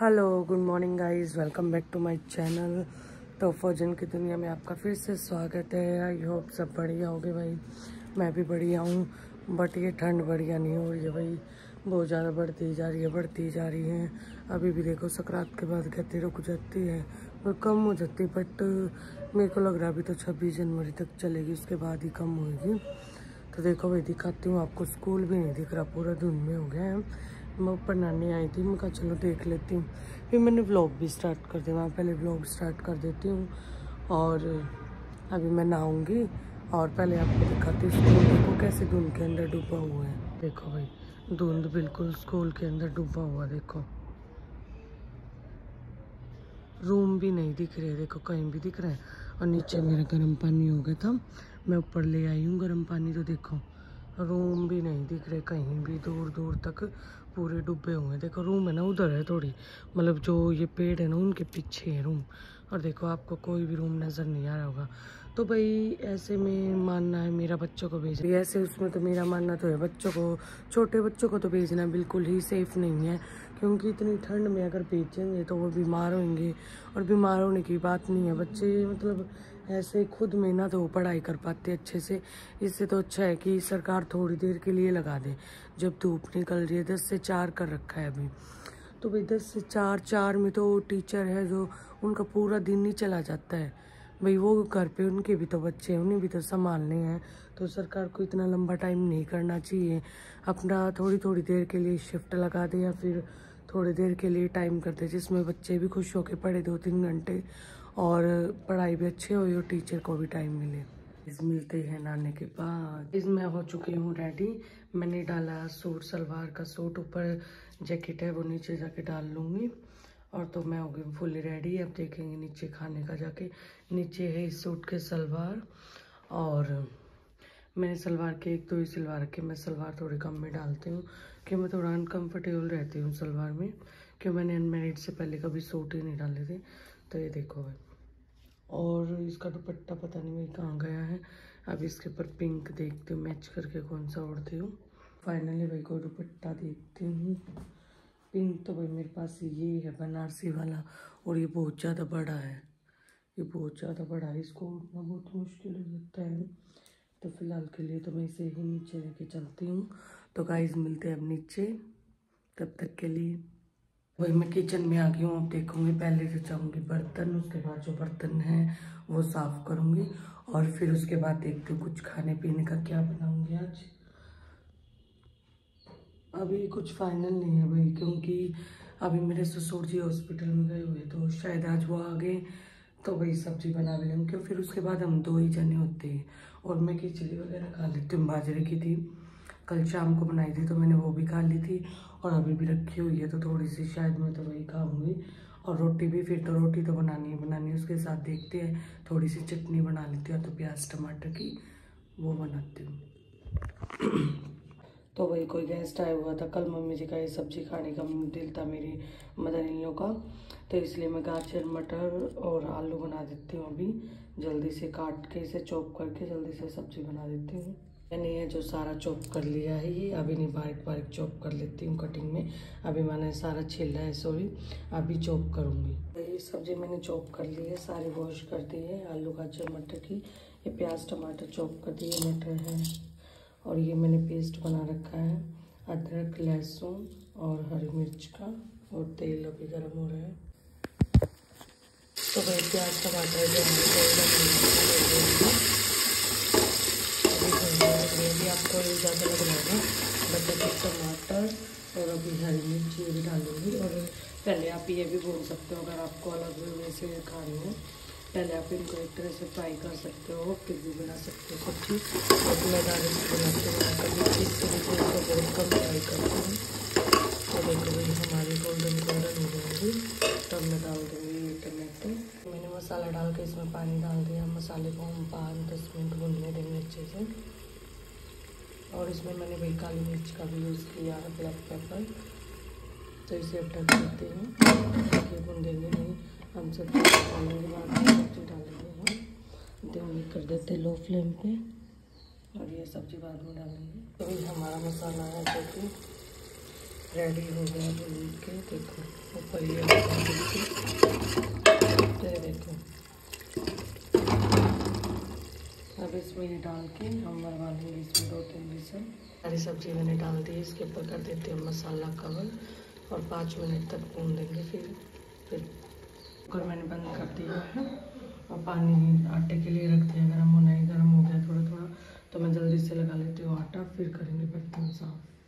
Hello good morning guys welcome back to my channel तो फौजन की दुनिया में आपका फिर से स्वागत है। आई होप सब बढ़िया होगे भाई। मैं भी बढ़िया हूँ बट ये ठंड बढ़िया नहीं हो रही है भाई। बहुत ज़्यादा बढ़ती जा रही है, बढ़ती जा रही है। अभी भी देखो, सकरात के बाद कहते रुक जाती है। और कम हो जाती है बट मेरे को लग रहा है अभी तो छब्बीस जनवरी तक चलेगी, उसके बाद ही कम होगी। तो देखो भाई दिखाती हूँ आपको, स्कूल भी नहीं दिख रहा, पूरा धुंध में हो गया है। मैं ऊपर नानी आई थी, मैं कहा चलो देख लेती हूँ। फिर मैंने व्लॉग भी स्टार्ट कर दिया वहाँ पहले व्लॉग स्टार्ट कर देती हूँ और अभी मैं नहाऊँगी और पहले आपको दिखाती हूँ स्कूल देखो कैसे धुंध के अंदर डूबा हुआ है। देखो भाई, धुंध बिल्कुल स्कूल के अंदर डूबा हुआ, देखो। रूम भी नहीं दिख रहे, देखो कहीं भी दिख रहा है। और नीचे मेरा गर्म पानी हो गया था, मैं ऊपर ले आई हूँ गर्म पानी तो देखो। रूम भी नहीं दिख रहे, कहीं भी दूर दूर तक पूरे डूबे हुए हैं। देखो रूम है ना, उधर है थोड़ी। मतलब जो ये पेड़ है ना, उनके पीछे है रूम और देखो, आपको कोई भी रूम नज़र नहीं आ रहा होगा। तो भाई, ऐसे में मानना है मेरा बच्चों को भेज ऐसे उसमें तो मेरा मानना तो है, बच्चों को, छोटे बच्चों को तो भेजना बिल्कुल ही सेफ़ नहीं है। क्योंकि इतनी ठंड में अगर बेचेंगे तो वो बीमार होंगे और बीमार होने की बात नहीं है। बच्चे मतलब ऐसे खुद में ना तो वो पढ़ाई कर पाते अच्छे से। इससे तो अच्छा है कि सरकार थोड़ी देर के लिए लगा दे। जब धूप निकल रही है, दस से चार कर रखा है अभी। तो भाई दस से चार चार में तो टीचर है जो उनका पूरा दिन ही चला जाता है। भाई वो घर पे उनके भी तो बच्चे हैं, उन्हें भी तो संभालने हैं। तो सरकार को इतना लंबा टाइम नहीं करना चाहिए। अपना थोड़ी थोड़ी देर के लिए शिफ्ट लगा दे या फिर थोड़ी देर के लिए टाइम कर दे जिसमें बच्चे भी खुश होकर पढ़े दो तीन घंटे और पढ़ाई भी अच्छी हो और टीचर को भी टाइम मिले। इस मिलते हैं नाने के बाद इसमें हो चुकी हूँ रेडी मैंने डाला सूट, सलवार का सूट, ऊपर जैकेट है, वो नीचे जाके डाल लूँगी। और तो मैं हो गई फुली रेडी अब देखेंगे नीचे खाने का जाके। नीचे है सूट के सलवार और मैंने सलवार के, एक दो ही सलवार के मैं सलवार थोड़ी कम में डालती हूँ, कि मैं थोड़ा अनकम्फर्टेबल रहती हूँ सलवार में क्यों मैंने अनमेरिड से पहले कभी सूट ही नहीं डाले थे। तो ये देखो भाई और इसका दुपट्टा तो पता नहीं भाई कहाँ गया है। अब इसके ऊपर पिंक देखती हूँ मैच करके कौन सा उड़ती हूँ। फाइनली भाई को दुपट्टा देखती हूँ। पिंक तो भाई मेरे पास ये है, बनारसी वाला, और ये बहुत ज़्यादा बड़ा है। ये बहुत ज़्यादा बड़ा है, इसको उठना बहुत मुश्किल हो जाता है। तो फ़िलहाल के लिए तो मैं इसे ही नीचे लेके चलती हूँ। तो गाइज़ मिलते हैं अब नीचे। तब तक के लिए। वही मैं किचन में आ गई हूँ, अब देखूँगी। पहले चाहूँगी बर्तन, उसके बाद जो बर्तन है, वो साफ़ करूँगी। और फिर उसके बाद देखती हूँ कुछ खाने पीने का क्या बनाऊँगी आज। अभी कुछ फाइनल नहीं है भाई, क्योंकि अभी मेरे ससुर जी हॉस्पिटल में गए हुए तो शायद आज वो आ गए तो वही सब्ज़ी बना लेंगे फिर उसके बाद हम दो ही जने होते हैं। और मैं खिचड़ी वगैरह खा लेती हूँ बाजरे की थी। कल शाम को बनाई थी तो मैंने वो भी खा ली थी। और अभी भी रखी हुई है तो थोड़ी सी शायद मैं तो वही खाऊँगी। और रोटी भी, फिर तो रोटी तो बनानी है बनानी उसके साथ देखते हैं। थोड़ी सी चटनी बना लेती हूँ तो प्याज, टमाटर की, वो बनाती हूँ। तो वही कोई गेस्ट आया हुआ था, कल मम्मी जी का ये सब्ज़ी खाने का दिल था मेरी मदर इन का। तो इसलिए मैं गाजर, मटर और आलू बना देती हूँ अभी। जल्दी से काट के इसे चॉप करके जल्दी से सब्ज़ी बना देती हूँ। मैंने ये जो सारा चॉप कर लिया है, ये अभी नहीं, बारीक बारीक चॉप कर लेती हूँ कटिंग में। अभी मैंने सारा छिला है, सॉरी, अभी चॉप करूँगी। तो ये सब्ज़ी मैंने चॉप कर ली है, सारी वॉश कर दी है, आलू, गाजर, मटर की, ये प्याज, टमाटर चॉप कर दिए, मटर है। और ये मैंने पेस्ट बना रखा है, अदरक, लहसुन और हरी मिर्च का, और तेल अभी गर्म हो रहा है। तो भाई प्याज टमाटर जो ग्रेवी आपको ज़्यादा लग रहा है बटर टमाटर और अभी हरी मिर्च ये भी डालूँगी और पहले आप ये भी बोल सकते हो, अगर आपको अलग वैसे खानी हो, पहले आप इनको एक तरह से फ्राई कर सकते हो, फिर भी बना सकते हो सब्ज़ी। और मैं डायरेक्ट बनाते हैं इस तरीके से बहुत कम फ्राई करती हूँ। तो देखो भाई, हमारी गोल्डन गोल्डन हो जाएगी तब मैं डाल दूँगी टमाटो डाल के इसमें पानी डाल दिया। मसाले को हम पाँच दस मिनट भूनने देंगे अच्छे से। और इसमें मैंने वही काली मिर्च का भी यूज़ किया है ब्लैक पेपर तो इसे अब ढक देते हैं। कि भूनेंगे नहीं। हम सब डालने के बाद सब्ज़ी डालेंगे हम। देंगे कर देते लो फ्लेम पे। और ये सब्ज़ी बाद में डालेंगे। तो ये हमारा मसाला है जो कि रेडी हो गया भून के। देखो, ऊपर ये ये देखो अब इसमें ये डाल के हम मरवा लेंगे इसमें दो तीन विसल सारी सब्ज़ी मैंने डाल दी इसके ऊपर कर देते हैं मसाला कवर और पाँच मिनट तक भून देंगे फिर। फिर कुकर मैंने बंद कर दिया है और पानी आटे के लिए रख दिया। गर्म होना ही गर्म हो गया थोड़ा थोड़ा तो मैं जल्दी से लगा लेती हूँ आटा फिर करेंगे बर्तन साफ़।